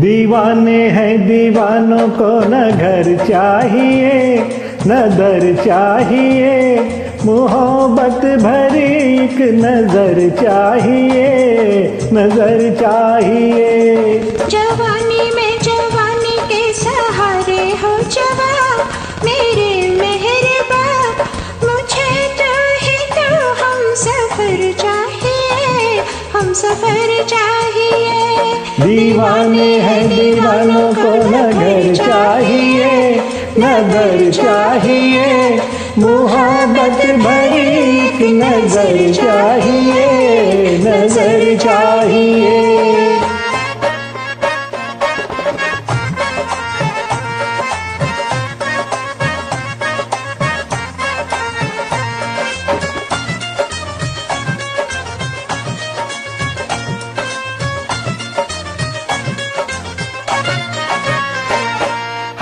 दीवाने हैं दीवानों को न घर चाहिए, न दर चाहिए। मोहब्बत भरी एक नज़र चाहिए नज़र चाहिए। जवानी में जवानी के सहारे हो जवा मेरे मेहरबा मुझे तो ही तो हम सफ़र चाहिए, हम सफ़र चाहिए। दीवाने हैं दीवानों को नगर चाहिए नगर चाहिए। मोहब्बत भरी नज़र चाहिए।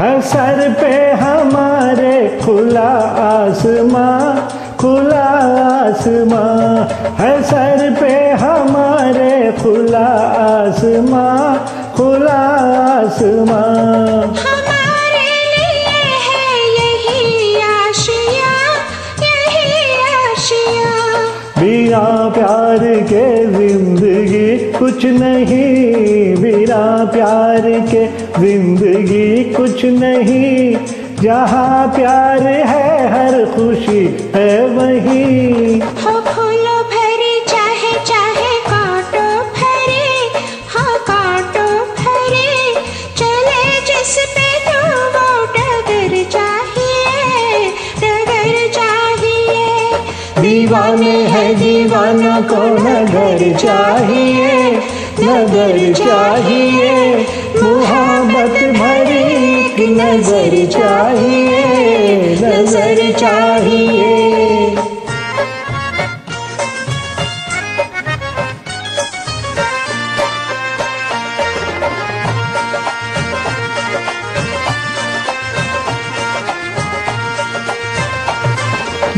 सर पे हमारे खुला आसमां खुला आसमां। है सर पे हमारे खुला आसमां खुला आसमां। हमारे लिए है यही आशिया यही आशिया। बिना प्यार के कुछ नहीं बिना प्यार के ज़िंदगी कुछ नहीं। जहाँ प्यार है, हर खुशी है वही। दीवाने हैं, दीवानों को नगर चाहिए नगर चाहिए। मोहब्बत भरी नज़र चाहिए नज़र चाहिए।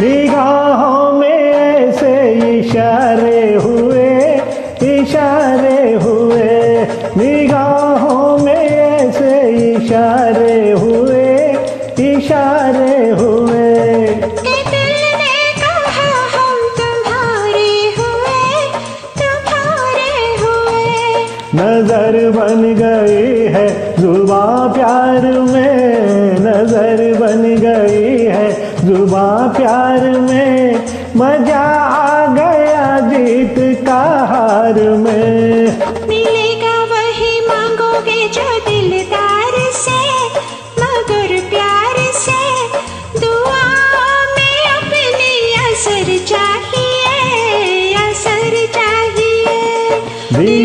निगाहों ऐसे इशारे हुए इशारे हुए। के दिल ने कहा हम तुम्हारे हुए तुम्हारे हुए। नज़र बन गई है जुबा प्यार में नज़र बन गई है जुबा प्यार में। मज़ा आ गया जीत का हार में।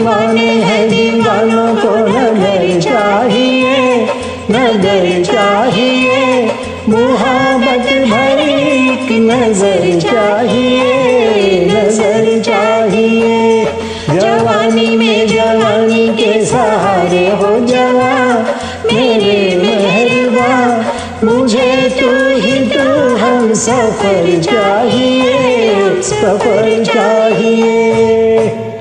दीवाने हैं, दीवानों को नज़र चाहिए नज़र चाहिए। मोहब्बत भरी नज़र चाहिए नज़र चाहिए। जवानी में जवानी के सहारे हो जवा मेरे मेहरबा, मुझे तू ही तू हम सफ़र चाहिए सफ़र चाहिए।